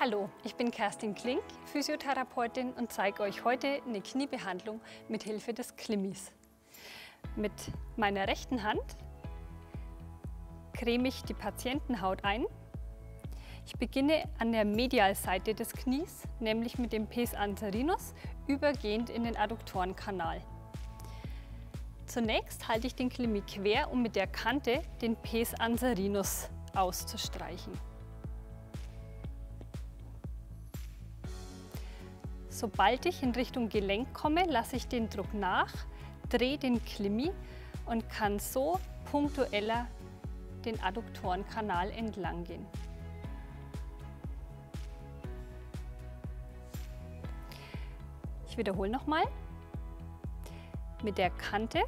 Hallo, ich bin Kerstin Klink, Physiotherapeutin und zeige euch heute eine Kniebehandlung mit Hilfe des Klimmis. Mit meiner rechten Hand creme ich die Patientenhaut ein. Ich beginne an der Medialseite des Knies, nämlich mit dem Pes anserinus, übergehend in den Adduktorenkanal. Zunächst halte ich den Klimmi quer, um mit der Kante den Pes anserinus auszustreichen. Sobald ich in Richtung Gelenk komme, lasse ich den Druck nach, drehe den Klimmi und kann so punktueller den Adduktorenkanal entlang gehen. Ich wiederhole nochmal. Mit der Kante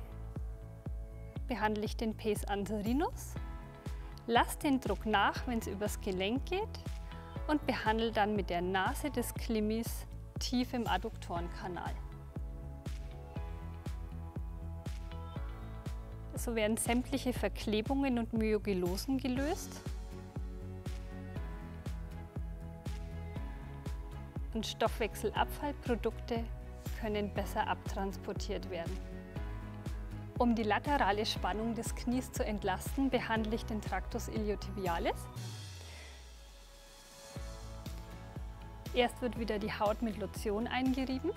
behandle ich den Pes anserinus, lasse den Druck nach, wenn es übers Gelenk geht und behandle dann mit der Nase des Klimmis tief im Adduktorenkanal. So werden sämtliche Verklebungen und Myogelosen gelöst. Und Stoffwechselabfallprodukte können besser abtransportiert werden. Um die laterale Spannung des Knies zu entlasten, behandle ich den Tractus iliotibialis Erst wird wieder die Haut mit Lotion eingerieben.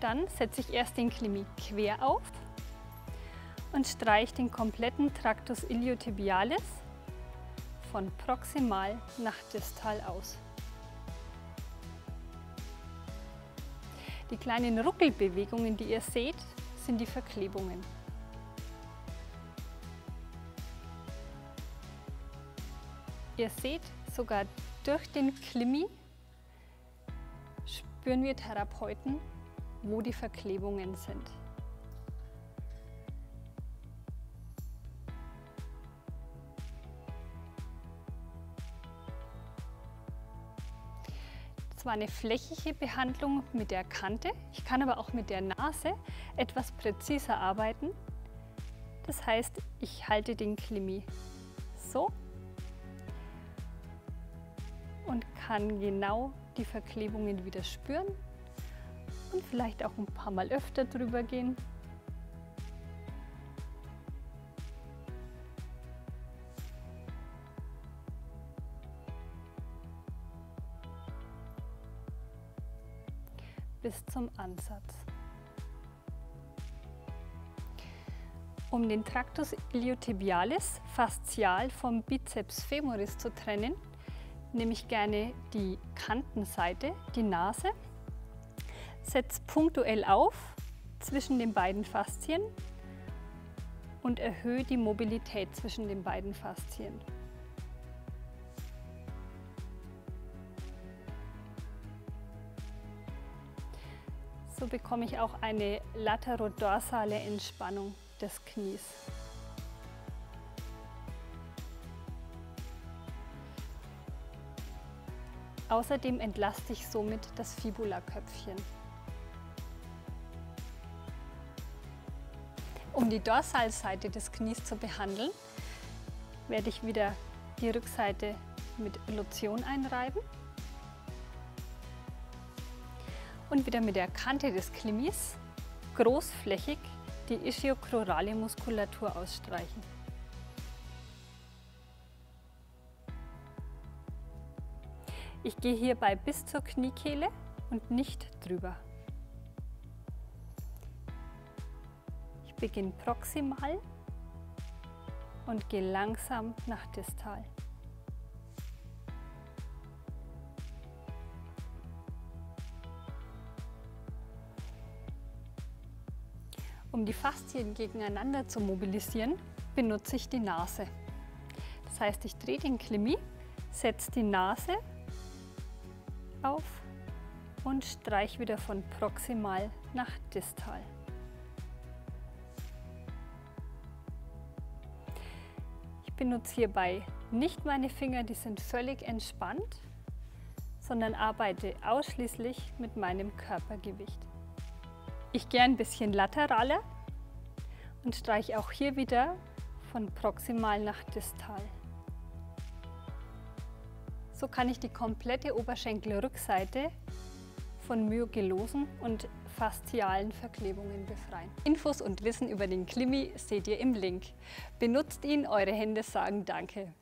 Dann setze ich erst den Klimmi quer auf und streiche den kompletten Tractus iliotibialis von proximal nach distal aus. Die kleinen Ruckelbewegungen, die ihr seht, sind die Verklebungen. Ihr seht, sogar durch den Klimmi spüren wir Therapeuten, wo die Verklebungen sind. Das war eine flächige Behandlung mit der Kante. Ich kann aber auch mit der Nase etwas präziser arbeiten. Das heißt, ich halte den Klimmi so und kann genau die Verklebungen wieder spüren und vielleicht auch ein paar Mal öfter drüber gehen. bis zum Ansatz. Um den Tractus iliotibialis faszial vom Bizeps femoris zu trennen, nehme ich gerne die Kantenseite, die Nase, setze punktuell auf zwischen den beiden Faszien und erhöhe die Mobilität zwischen den beiden Faszien. So bekomme ich auch eine laterodorsale Entspannung des Knies. Außerdem entlaste ich somit das Fibulaköpfchen. Um die Dorsalseite des Knies zu behandeln, werde ich wieder die Rückseite mit Lotion einreiben und wieder mit der Kante des Klimmis großflächig die ischiochorale Muskulatur ausstreichen. Ich gehe hierbei bis zur Kniekehle und nicht drüber. Ich beginne proximal und gehe langsam nach distal. Um die Faszien gegeneinander zu mobilisieren, benutze ich die Nase. Das heißt, ich drehe den Klimmi, setze die Nase auf und streich wieder von proximal nach distal. Ich benutze hierbei nicht meine Finger, die sind völlig entspannt, sondern arbeite ausschließlich mit meinem Körpergewicht. Ich gehe ein bisschen lateraler und streiche auch hier wieder von proximal nach distal. So kann ich die komplette Oberschenkelrückseite von myogelosen und faszialen Verklebungen befreien. Infos und Wissen über den Klimi seht ihr im Link. Benutzt ihn, eure Hände sagen Danke.